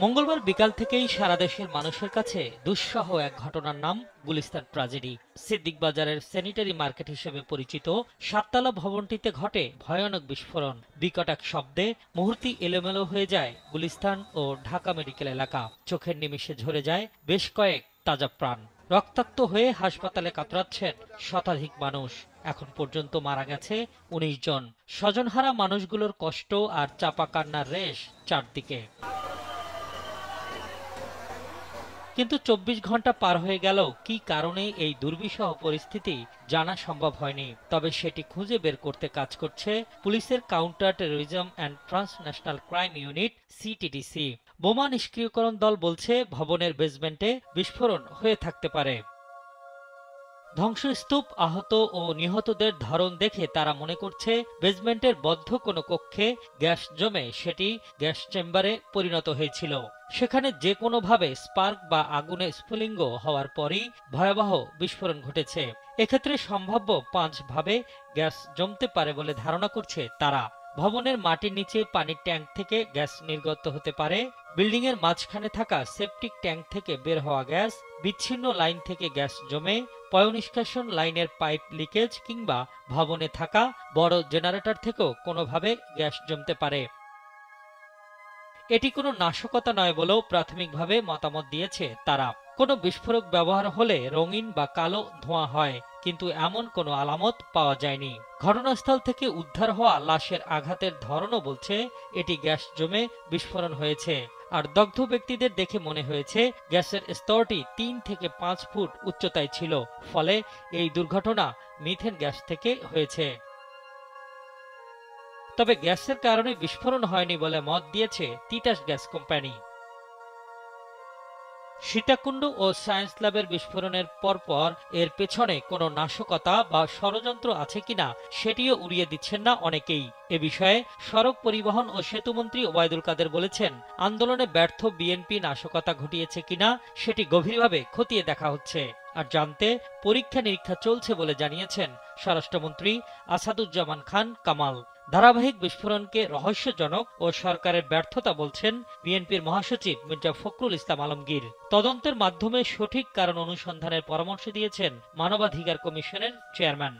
মঙ্গলবার বিকাল থেকেই সারা দেশের মানুষের কাছে দুঃসহ এক ঘটনার নাম গুলিস্তান ট্রাজেডি। সিদ্দিক বাজারের স্যানিটারি মার্কেট হিসেবে পরিচিত সাততলা ভবনটিতে ঘটে ভয়ানক বিস্ফোরণ। বিকট এক শব্দে মুহূর্তে এলোমেলো হয়ে যায় গুলিস্তান ও ঢাকা মেডিকেল এলাকা। চোখের নিমিষে ঝরে যায় বেশ কয়েক তাজা প্রাণ। রক্তাক্ত হয়ে হাসপাতালে কাতরাচ্ছেন শতাধিক মানুষ। এখন পর্যন্ত মারা গেছে উনিশ জন। স্বজনহারা মানুষগুলোর কষ্ট আর চাপা কান্নার রেশ চারদিকে। কিন্তু চব্বিশ ঘণ্টা পার হয়ে গেল। কি কারণে এই দুর্বিষহ পরিস্থিতি জানা সম্ভব হয়নি? তবে সেটি খুঁজে বের করতে কাজ করছে পুলিশের counter terrorism and transnational crime unit, CTTC. বোমা নিষ্ক্রিয়করণ দল বলছে ভবনের বেসমেন্টে বিস্ফোরণ হয়ে থাকতে পারে। ধ্বংসস্তূপ আহত ও নিহতদের ধরন দেখে তারা মনে করছে বেসমেন্টের বদ্ধ কোনো কক্ষে গ্যাস জমে সেটি গ্যাস চেম্বারে পরিণত হয়েছিল। সেখানে যে কোনোভাবে স্পার্ক বা আগুনে স্ফুলিঙ্গ হওয়ার পরই ভয়াবহ বিস্ফোরণ ঘটেছে। এক্ষেত্রে সম্ভাব্য পাঁচ ভাবে গ্যাস জমতে পারে বলে ধারণা করছে তারা। ভবনের মাটির নিচে পানির ট্যাঙ্ক থেকে গ্যাস নির্গত হতে পারে। বিল্ডিং এর মাঝখানে থাকা সেপটিক ট্যাঙ্ক থেকে বের হওয়া গ্যাস, বিচ্ছিন্ন লাইন থেকে গ্যাস জমে পয়নিষ্কাশন লাইনের পাইপ লিকেজ কিংবা ভবনে থাকা বড় জেনারেটর থেকেও কোনোভাবে গ্যাস জমতে পারে। এটি কোনো নাশকতা নয় বলেও প্রাথমিকভাবে মতামত দিয়েছে তারা। কোনো বিস্ফোরক ব্যবহার হলে রঙিন বা কালো ধোঁয়া হয়, কিন্তু এমন কোনো আলামত পাওয়া যায়নি। ঘটনাস্থল থেকে উদ্ধার হওয়া লাশের আঘাতের ধরনও বলছে, এটি গ্যাস জমে বিস্ফোরণ হয়েছে। আর দগ্ধ ব্যক্তিদের দেখে মনে হয়েছে, গ্যাসের স্তরটি তিন থেকে পাঁচ ফুট উচ্চতায় ছিল, ফলে এই দুর্ঘটনা মিথেন গ্যাস থেকে হয়েছে। তবে গ্যাসের কারণে বিস্ফোরণ হয়নি বলে মত দিয়েছে তিতাস গ্যাস কোম্পানি। সীতাকুণ্ড ও সায়েন্স ল্যাবের বিস্ফোরণের পরপর এর পেছনে কোনো নাশকতা বা ষড়যন্ত্র আছে কিনা সেটিও উড়িয়ে দিচ্ছেন না অনেকেই। এ বিষয়ে সড়ক পরিবহন ও সেতুমন্ত্রী ওবায়দুল কাদের বলেছেন, আন্দোলনে ব্যর্থ বিএনপি নাশকতা ঘটিয়েছে কিনা সেটি গভীরভাবে খতিয়ে দেখা হচ্ছে। আর জানতে পরীক্ষা নিরীক্ষা চলছে বলে জানিয়েছেন স্বরাষ্ট্রমন্ত্রী আসাদুজ্জামান খান কামাল। ধারাবাহিক বিস্ফোরণকে রহস্যজনক ও সরকারের ব্যর্থতা বলছেন বিএনপির মহাসচিব মির্জা ফখরুল ইসলাম আলমগীর। তদন্তের মাধ্যমে সঠিক কারণ অনুসন্ধানের পরামর্শ দিয়েছেন মানবাধিকার কমিশনের চেয়ারম্যান।